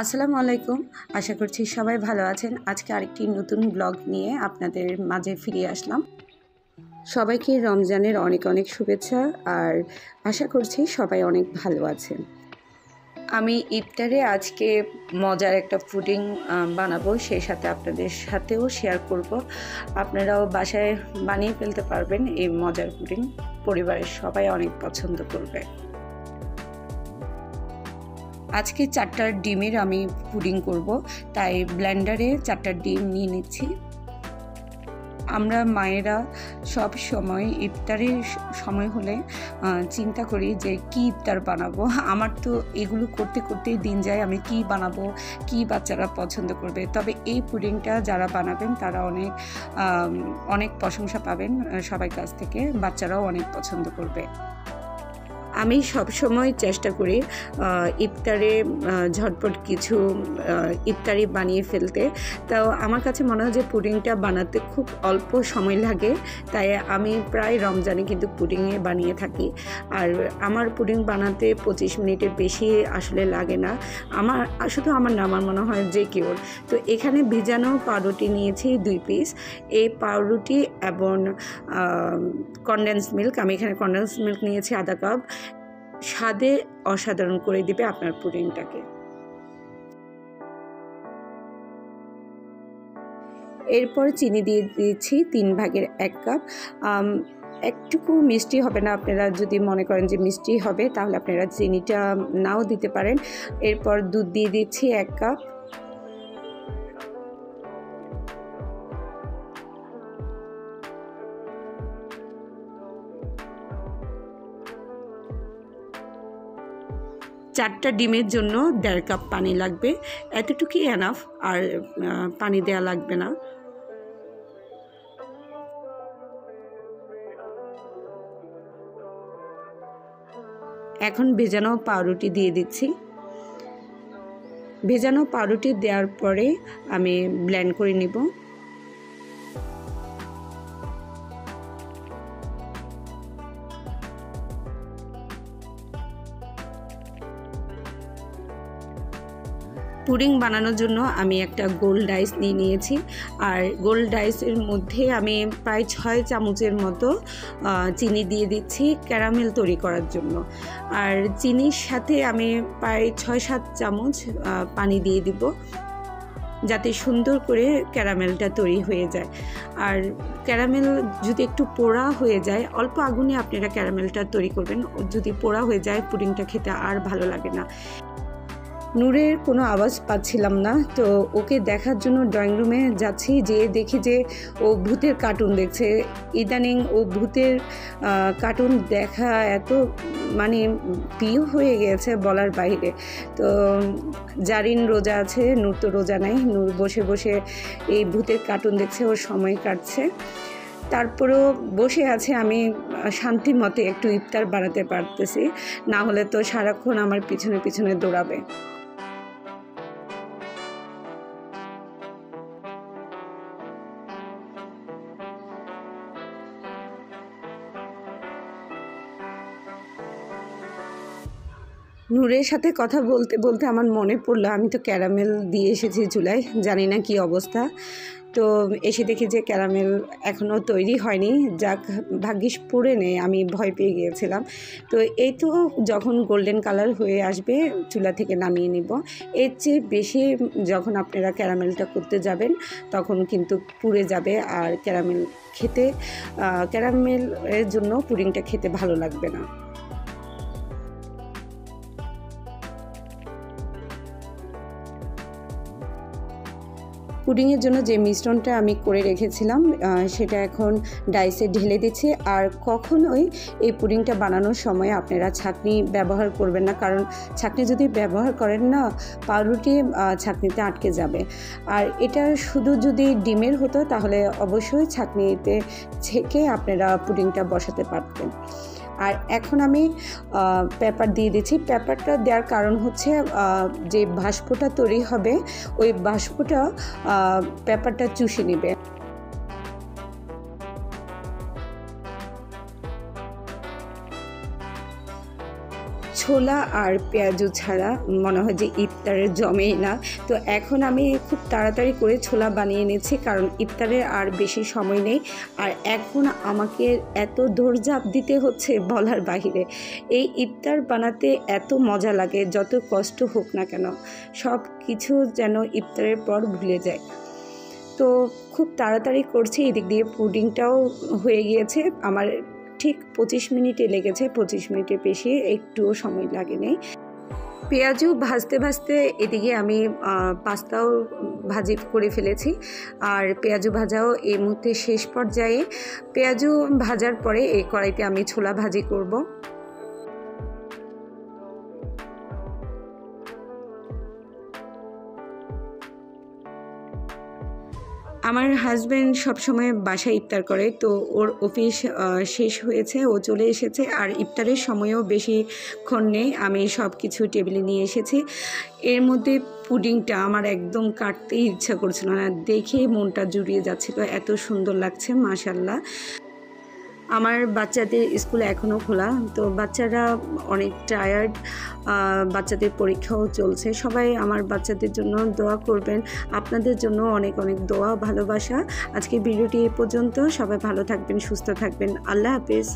আসসালামু আলাইকুম। আশা করছি সবাই ভালো আছেন। আজকে আরেকটি নতুন ব্লগ নিয়ে আপনাদের মাঝে ফিরে আসলাম। সবাইকে রমজানের অনেক অনেক শুভেচ্ছা আর আশা করছি সবাই অনেক ভালো আছেন। আমি ইফতারে আজকে মজার একটা ফুডিং বানাবো। সেই সাথে আপনাদের সাথেও শেয়ার করব। আপনারাও বাসায় বানিয়ে ফেলতে পারবেন এই মজার ফুডিং পরিবারের সবাই অনেক পছন্দ করবে। আজকে চারটার ডিমের আমি পুডিং করব, তাই ব্লেন্ডারে চারটা ডিম নিয়ে নিচ্ছি। আমরা মায়েরা সব সময় ইফতারের সময় হলে চিন্তা করি যে কি ইফতার বানাবো। আমার তো এগুলো করতে করতেই দিন যায়, আমি কি বানাবো, কি বাচ্চারা পছন্দ করবে। তবে এই পুডিংটা যারা বানাবেন, তারা অনেক অনেক প্রশংসা পাবেন সবাই কাছ থেকে। বাচ্চারাও অনেক পছন্দ করবে। আমি সবসময় চেষ্টা করি ইফতারে ঝটপট কিছু ইফতারি বানিয়ে ফেলতে। তাও আমার কাছে মনে হয় যে পুডিংটা বানাতে খুব অল্প সময় লাগে। তাই আমি প্রায় রমজানে কিন্তু পুডিংয়ে বানিয়ে থাকি। আর আমার পুডিং বানাতে পঁচিশ মিনিটের বেশি আসলে লাগে না। আমার, শুধু আমার না, আমার মনে হয় যে কেউ তো এখানে ভিজানো পাউরুটি নিয়েছি দুই পিস। এই পাউরুটি এবং কনডেন্স মিল্ক আমি এখানে কনডেন্স মিল্ক নিয়েছি আধা কাপ। স্বাদে অসাধারণ করে দিবে আপনার পুডিংটাকে। এরপর চিনি দিয়ে দিয়েছি তিন ভাগের এক কাপ। একটুকু মিষ্টি হবে না, আপনারা যদি মনে করেন যে মিষ্টি হবে, তাহলে আপনারা চিনিটা নাও দিতে পারেন। এরপর দুধ দিয়ে দিচ্ছি এক কাপ। চারটা ডিমের জন্য দেড় কাপ পানি লাগবে। এতটুকুই এনাফ আর পানি দেওয়া লাগবে না। এখন ভেজানো পাউরুটি দিয়ে দিচ্ছি। ভেজানো পাউরুটি দেওয়ার পরে আমি ব্ল্যান্ড করে নিব। পুডিং বানানোর জন্য আমি একটা গোল্ড ডাইস নিয়ে নিয়েছি। আর গোল্ড ডাইসের মধ্যে আমি প্রায় ছয় চামচের মতো চিনি দিয়ে দিচ্ছি ক্যারামেল তৈরি করার জন্য। আর চিনির সাথে আমি প্রায় ছয় সাত চামচ পানি দিয়ে দিব, যাতে সুন্দর করে ক্যারামেলটা তৈরি হয়ে যায়। আর ক্যারামেল যদি একটু পোড়া হয়ে যায়, অল্প আগুনে আপনারা ক্যারামেলটা তৈরি করবেন। যদি পোড়া হয়ে যায়, পুডিংটা খেতে আর ভালো লাগে না। নূরের কোনো আওয়াজ পাচ্ছিলাম না। তো ওকে দেখার জন্য ড্রয়িং রুমে যাচ্ছি যে দেখি যে ও ভূতের কার্টুন দেখছে। ইদানিং ও ভূতের কার্টুন দেখা এত মানে প্রিয় হয়ে গেছে বলার বাইরে। তো জারিন রোজা আছে, নূর তো রোজা নাই। নূর বসে বসে এই ভূতের কার্টুন দেখছে, ওর সময় কাটছে। তারপরেও বসে আছে আমি শান্তি মতে একটু ইফতার বানাতে পারতেছি। না হলে তো সারাক্ষণ আমার পিছনে পিছনে দৌড়াবে। নূরের সাথে কথা বলতে বলতে আমার মনে পড়ল, আমি তো ক্যারামেল দিয়ে এসেছি চুলায়, জানি না কি অবস্থা। তো এসে দেখি যে ক্যারামেল এখনও তৈরি হয়নি। যাক, ভাগ্যিস পড়ে নেই, আমি ভয় পেয়ে গিয়েছিলাম। তো এই তো যখন গোল্ডেন কালার হয়ে আসবে, চুলা থেকে নামিয়ে নিব। এর চেয়ে বেশি যখন আপনারা ক্যারামেলটা করতে যাবেন, তখন কিন্তু পুড়ে যাবে। আর ক্যারামেল খেতে ক্যারামেলের জন্য পুডিংটা খেতে ভালো লাগবে না। পুডিংয়ের জন্য যে মিশ্রণটা আমি করে রেখেছিলাম সেটা এখন ডাইসে ঢেলে দিচ্ছি। আর কখনোই এই পুডিংটা বানানোর সময় আপনারা ছাকনি ব্যবহার করবেন না, কারণ ছাকনি যদি ব্যবহার করেন না, পাউরুটি ছাকনিতে আটকে যাবে। আর এটা শুধু যদি ডিমের হতো, তাহলে অবশ্যই ছাকনিতে ছেঁকে আপনারা পুডিংটা বসাতে পারতেন। আর এখন আমি পেপার দিয়ে দিচ্ছি। পেপারটা দেওয়ার কারণ হচ্ছে যে বাষ্পটা তৈরি হবে, ওই বাষ্পটা পেপারটা চুষে নেবে। ছোলা আর পেঁয়াজু ছাড়া মনে হয় যে ইফতারের জমেই না। তো এখন আমি খুব তাড়াতাড়ি করে ছোলা বানিয়ে নিচ্ছি কারণ ইফতারের আর বেশি সময় নেই। আর এখন আমাকে এত দৌড়ঝাঁপ দিতে হচ্ছে বলার বাহিরে। এই ইফতার বানাতে এত মজা লাগে, যত কষ্ট হোক না কেন, সব কিছু যেন ইফতারের পর ভুলে যায়। তো খুব তাড়াতাড়ি করছি, এদিক দিয়ে পুডিংটাও হয়ে গিয়েছে। আমার ঠিক পঁচিশ মিনিটে লেগেছে, পঁচিশ মিনিটের বেশি একটুও সময় লাগেনি। পেঁয়াজও ভাজতে ভাজতে এদিকে আমি পাস্তাও ভাজি করে ফেলেছি। আর পেঁয়াজু ভাজাও এই মুহূর্তে শেষ পর্যায়ে। পেঁয়াজু ভাজার পরে এই কড়াইতে আমি ছোলা ভাজি করব। আমার হাজব্যান্ড সবসময় বাসায় ইফতার করে, তো ওর অফিস শেষ হয়েছে, ও চলে এসেছে। আর ইফতারের সময়ও বেশিক্ষণ নেই, আমি সব কিছু টেবিলে নিয়ে এসেছি। এর মধ্যে পুডিংটা আমার একদম কাটতেই ইচ্ছা করছিল না। দেখে মনটা জুড়িয়ে যাচ্ছিল, এত সুন্দর লাগছে মাশাল্লাহ আমার বাচ্চাদের স্কুল এখনও খোলা, তো বাচ্চারা অনেক টায়ার্ড বাচ্চাদের পরীক্ষাও চলছে। সবাই আমার বাচ্চাদের জন্য দোয়া করবেন। আপনাদের জন্য অনেক অনেক দোয়া, ভালোবাসা। আজকে ভিডিওটি এ পর্যন্ত। সবাই ভালো থাকবেন, সুস্থ থাকবেন। আল্লাহ হাফেজ।